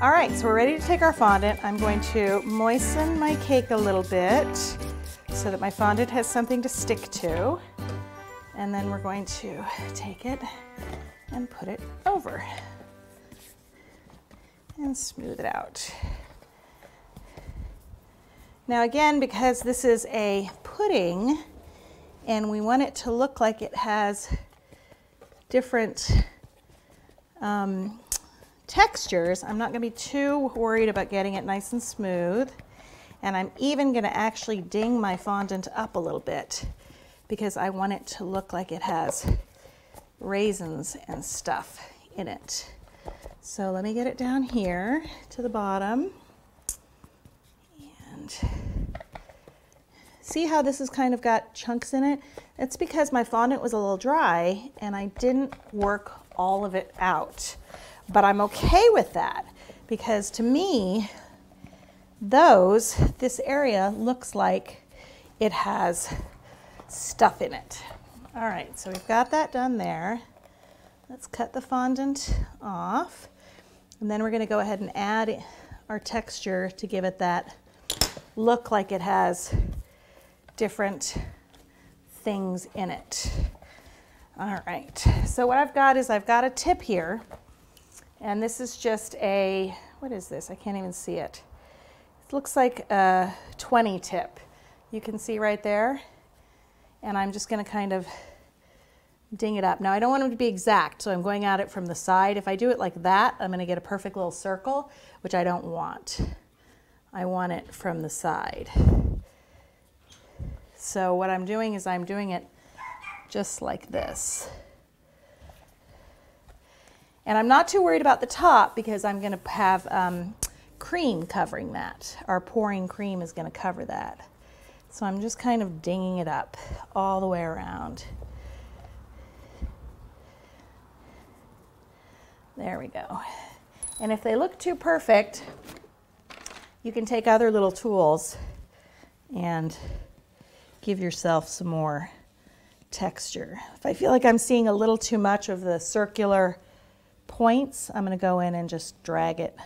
All right, so we're ready to take our fondant. I'm going to moisten my cake a little bit so that my fondant has something to stick to. And then we're going to take it and put it over and smooth it out. Now again, because this is a pudding and we want it to look like it has different um, textures, I'm not gonna be too worried about getting it nice and smooth. And I'm even gonna actually ding my fondant up a little bit because I want it to look like it has raisins and stuff in it. So let me get it down here to the bottom. And see how this has kind of got chunks in it? It's because my fondant was a little dry and I didn't work all of it out. But I'm okay with that because to me, those, this area looks like it has stuff in it. All right, so we've got that done there. Let's cut the fondant off. And then we're gonna go ahead and add our texture to give it that look like it has different things in it. All right, so what I've got is I've got a tip here and this is just a, what is this? I can't even see it. It looks like a 20 tip. You can see right there. And I'm just gonna kind of ding it up. Now I don't want them to be exact, so I'm going at it from the side. If I do it like that, I'm gonna get a perfect little circle, which I don't want. I want it from the side. So what I'm doing is I'm doing it just like this. And I'm not too worried about the top because I'm going to have um, cream covering that. Our pouring cream is going to cover that. So I'm just kind of dinging it up all the way around. There we go. And if they look too perfect, you can take other little tools and give yourself some more texture. If I feel like I'm seeing a little too much of the circular points, I'm going to go in and just drag it,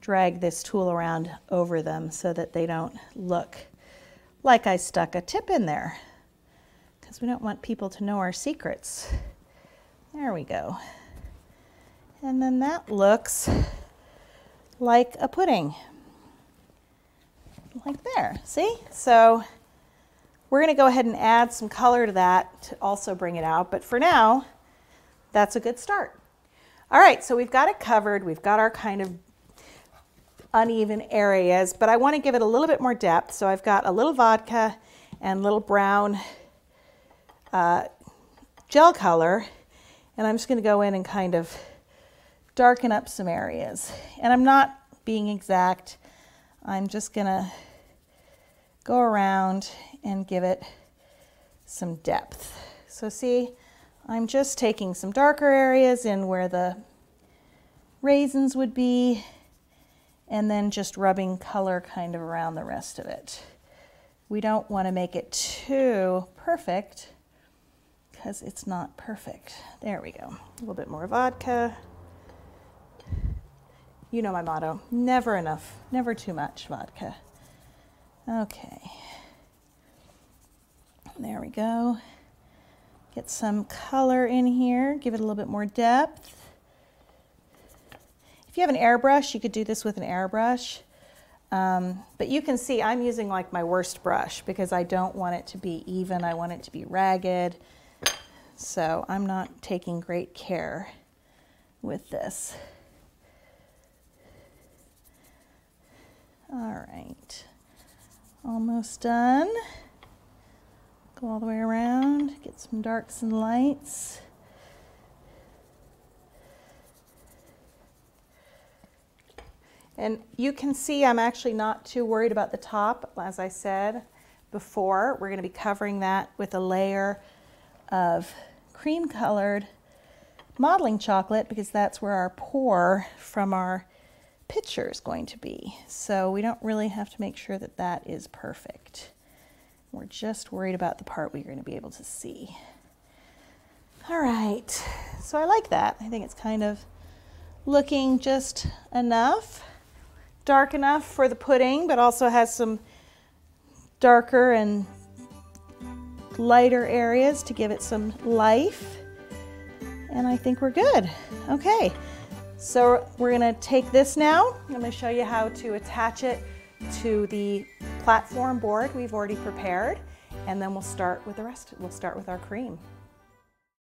drag this tool around over them so that they don't look like I stuck a tip in there because we don't want people to know our secrets. There we go. And then that looks like a pudding. Like there, see? So we're gonna go ahead and add some color to that to also bring it out. But for now, that's a good start. All right, so we've got it covered. We've got our kind of uneven areas, but I want to give it a little bit more depth. So I've got a little vodka and little brown uh, gel color, and I'm just going to go in and kind of darken up some areas. And I'm not being exact. I'm just going to go around and give it some depth. So see, I'm just taking some darker areas in where the raisins would be and then just rubbing color kind of around the rest of it. We don't want to make it too perfect because it's not perfect. There we go. A little bit more vodka. You know my motto, never enough, never too much vodka. Okay. There we go. Get some color in here, give it a little bit more depth. If you have an airbrush, you could do this with an airbrush. Um, but you can see I'm using like my worst brush because I don't want it to be even. I want it to be ragged. So I'm not taking great care with this. All right, almost done. Go all the way around, get some darks and lights. And you can see I'm actually not too worried about the top. As I said before, we're going to be covering that with a layer of cream colored modeling chocolate because that's where our pour from our pitcher is going to be. So we don't really have to make sure that that is perfect. We're just worried about the part we're going to be able to see. All right, so I like that. I think it's kind of looking just enough, dark enough for the pudding, but also has some darker and lighter areas to give it some life. And I think we're good. Okay, so we're gonna take this now. I'm gonna show you how to attach it to the platform board we've already prepared. And then we'll start with the rest, we'll start with our cream.